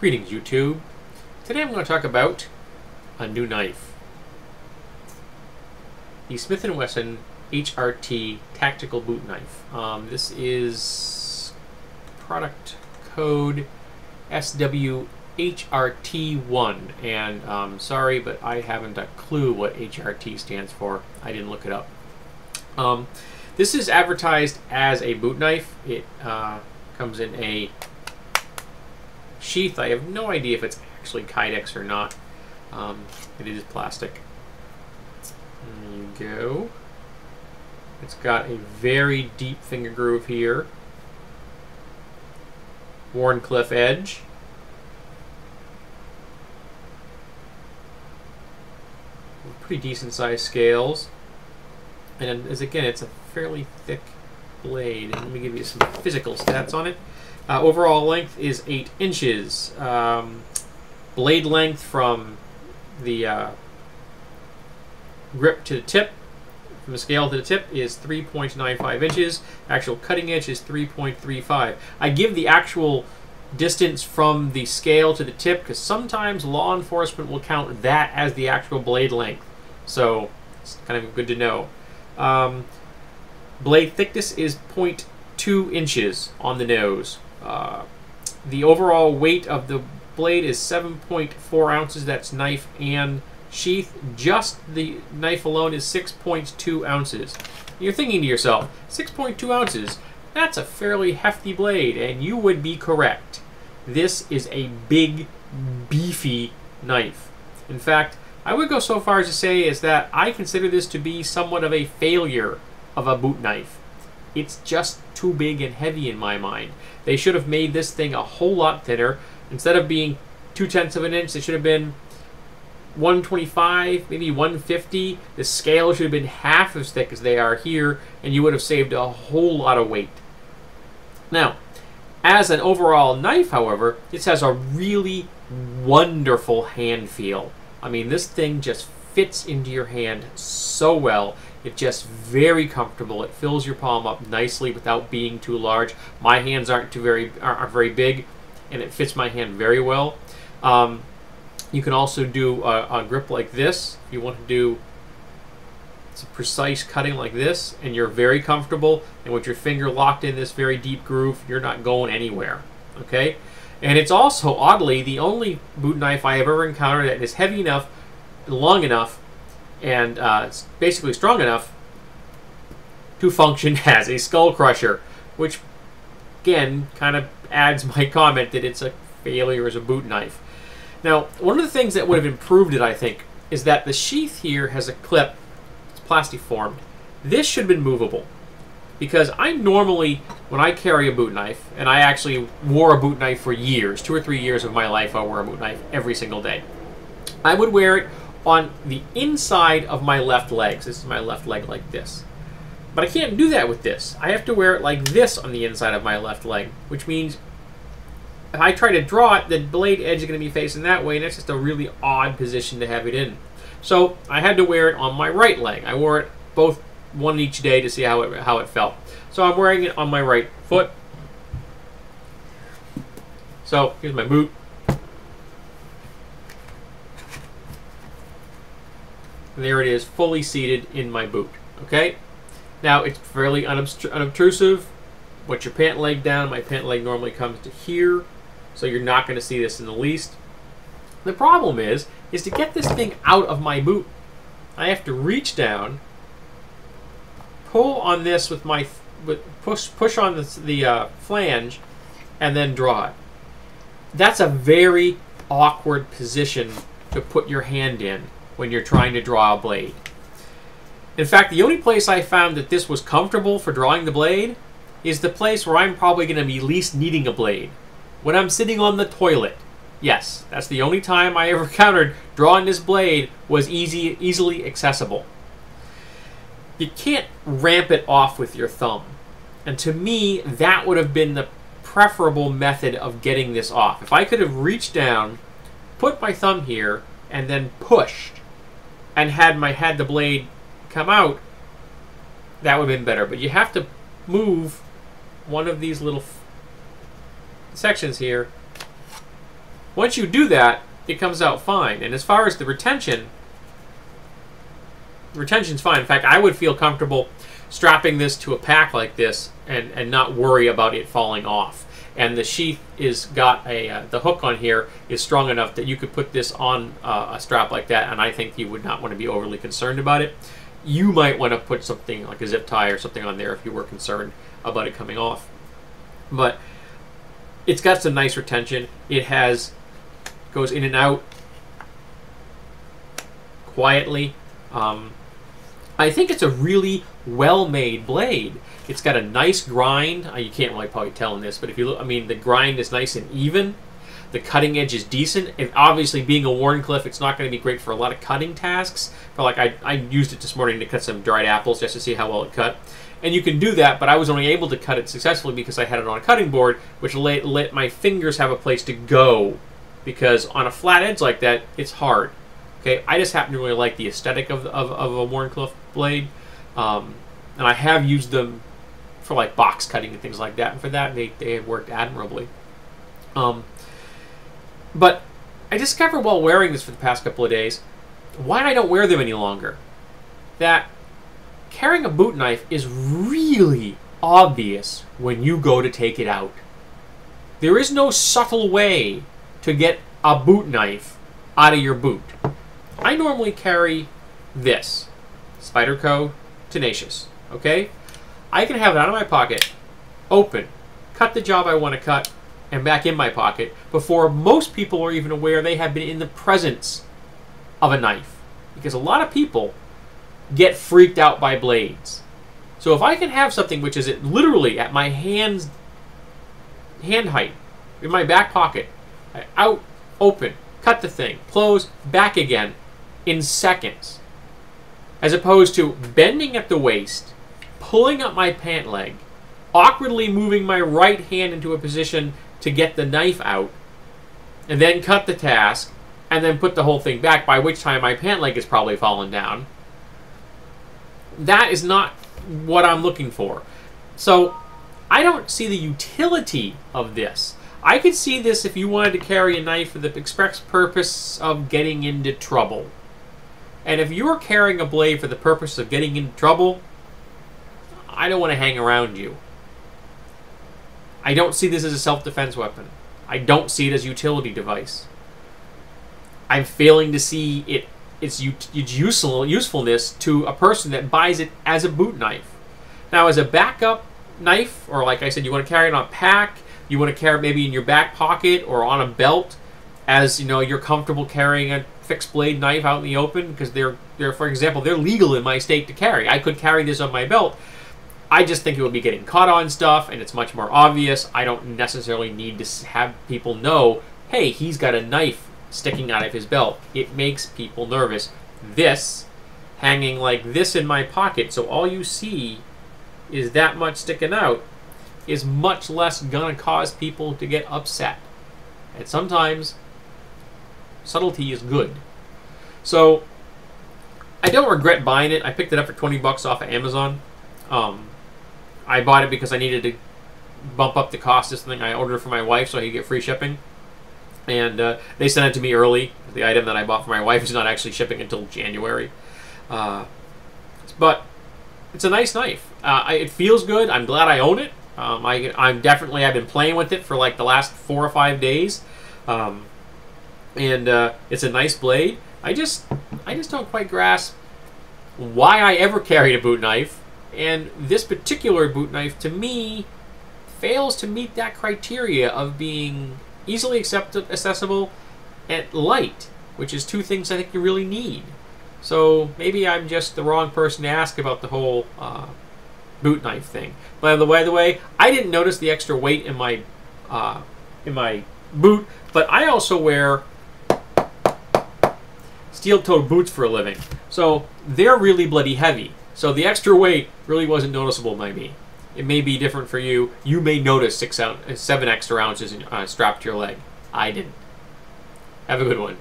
Greetings, YouTube. Today I'm going to talk about a new knife. The Smith & Wesson HRT Tactical Boot Knife. Um, this is product code SWHRT1, and um, sorry, but I haven't a clue what HRT stands for. I didn't look it up. Um, this is advertised as a boot knife. It uh, comes in a sheath. I have no idea if it's actually Kydex or not. Um, it is plastic. There you go. It's got a very deep finger groove here. Wharncliffe edge. Pretty decent sized scales. And as again, it's a fairly thick blade. Let me give you some physical stats on it. Uh, overall length is 8 inches. Um, blade length from the uh, grip to the tip, from the scale to the tip, is 3.95 inches. Actual cutting edge is 3.35. I give the actual distance from the scale to the tip because sometimes law enforcement will count that as the actual blade length. So it's kind of good to know. Um, blade thickness is 0.2 inches on the nose. Uh, the overall weight of the blade is 7.4 ounces. That's knife and sheath. Just the knife alone is 6.2 ounces. You're thinking to yourself, 6.2 ounces, that's a fairly hefty blade, and you would be correct. This is a big, beefy knife. In fact, I would go so far as to say is that I consider this to be somewhat of a failure of a boot knife. It's just too big and heavy in my mind. They should have made this thing a whole lot thinner. Instead of being two tenths of an inch, it should have been 125, maybe 150. The scale should have been half as thick as they are here, and you would have saved a whole lot of weight. Now, as an overall knife, however, this has a really wonderful hand feel. I mean, this thing just fits into your hand so well. It's just very comfortable. It fills your palm up nicely without being too large. My hands aren't too very aren't very big, and it fits my hand very well. Um, you can also do a, a, grip like this. If you want to do some precise cutting like this, and you're very comfortable, and with your finger locked in this very deep groove, you're not going anywhere. Okay, and it's also oddly the only boot knife I have ever encountered that is heavy enough, long enough, and uh, basically strong enough to function as a skull crusher, which again kind of adds my comment that it's a failure as a boot knife. Now, one of the things that would have improved it, I think, is that the sheath here has a clip. It's plastic formed. This should have been movable. Because I normally, when I carry a boot knife, and I actually wore a boot knife for years, two or three years of my life, I wore a boot knife every single day. I would wear it on the inside of my left legs. This is my left leg like this. But I can't do that with this. I have to wear it like this on the inside of my left leg, which means if I try to draw it, the blade edge is going to be facing that way, and that's just a really odd position to have it in. So I had to wear it on my right leg. I wore it both one each day to see how it how it felt. So I'm wearing it on my right foot. So here's my boot. And there it is, fully seated in my boot. Okay? Now it's fairly unobtrusive. Put your pant leg down. My pant leg normally comes to here so you're not going to see this in the least. The problem is, is to get this thing out of my boot, I have to reach down, pull on this with my, with push push on the, the uh, flange, and then draw it. That's a very awkward position to put your hand in when you're trying to draw a blade. In fact, the only place I found that this was comfortable for drawing the blade is the place where I'm probably going to be least needing a blade when I'm sitting on the toilet. Yes, that's the only time I ever encountered drawing this blade was easy, easily accessible. You can't ramp it off with your thumb. And to me, that would have been the preferable method of getting this off. If I could have reached down, put my thumb here, and then pushed, and had my had the blade come out, that would have been better. But you have to move one of these little sections here Once you do that, it comes out fine. And as far as the retention, retention's fine. In fact, I would feel comfortable strapping this to a pack like this and, and not worry about it falling off. And the sheath is got a uh, the hook on here is strong enough that you could put this on uh, a strap like that, and I think you would not want to be overly concerned about it. You might want to put something like a zip tie or something on there if you were concerned about it coming off. But it's got some nice retention. It has goes in and out quietly. Um, I think it's a really well-made blade. It's got a nice grind. Uh, you can't really probably tell in this, but if you look, I mean, the grind is nice and even. The cutting edge is decent. And obviously, being a Wharncliffe, it's not going to be great for a lot of cutting tasks. For like, I, I used it this morning to cut some dried apples just to see how well it cut. And you can do that, but I was only able to cut it successfully because I had it on a cutting board, which let, let my fingers have a place to go. Because on a flat edge like that, it's hard. Okay, I just happen to really like the aesthetic of, of, of a Wharncliffe blade. Um, and I have used them for like box cutting and things like that. And for that, they, they have worked admirably. Um, but I discovered while wearing this for the past couple of days why I don't wear them any longer. That carrying a boot knife is really obvious when you go to take it out. There is no subtle way to get a boot knife out of your boot. I normally carry this Spyderco Tenacious. Okay? I can have it out of my pocket, open, cut the job I want to cut, and back in my pocket before most people are even aware they have been in the presence of a knife. Because a lot of people get freaked out by blades. So if I can have something which is literally at my hands hand height in my back pocket, out, open, cut the thing, close, back again in seconds, as opposed to bending at the waist, pulling up my pant leg, awkwardly moving my right hand into a position to get the knife out, and then cut the task, and then put the whole thing back, by which time my pant leg has probably fallen down. That is not what I'm looking for. So, I don't see the utility of this. I could see this if you wanted to carry a knife for the express purpose of getting into trouble. And if you're carrying a blade for the purpose of getting into trouble, I don't want to hang around you. I don't see this as a self-defense weapon. I don't see it as a utility device. I'm failing to see it its, its useful, usefulness to a person that buys it as a boot knife. Now, as a backup knife, or like I said, you want to carry it on a pack, you want to carry it maybe in your back pocket or on a belt, as you know, you're comfortable carrying a fixed blade knife out in the open because they're they're for example they're legal in my state to carry. I could carry this on my belt. I just think it would be getting caught on stuff and it's much more obvious. I don't necessarily need to have people know, hey, he's got a knife sticking out of his belt. It makes people nervous. This hanging like this in my pocket, so all you see is that much sticking out, is much less gonna cause people to get upset. And sometimes subtlety is good. So I don't regret buying it. I picked it up for 20 bucks off of Amazon. Um, I bought it because I needed to bump up the cost of something I ordered for my wife so I could get free shipping. And uh, they sent it to me early. The item that I bought for my wife is not actually shipping until January. Uh, but it's a nice knife. Uh, I, it feels good. I'm glad I own it. Um, I, I'm definitely I've been playing with it for like the last four or five days. Um, and uh, it's a nice blade. I just I just don't quite grasp why I ever carried a boot knife, and this particular boot knife to me fails to meet that criteria of being easily accepted, accessible, and light, which is two things I think you really need. So maybe I'm just the wrong person to ask about the whole uh, boot knife thing. By the way, the way I didn't notice the extra weight in my uh, in my boot, but I also wear steel-toed boots for a living. So they're really bloody heavy. So the extra weight really wasn't noticeable by me. It may be different for you. You may notice six ounce, seven extra ounces uh, strapped to your leg. I didn't. Have a good one.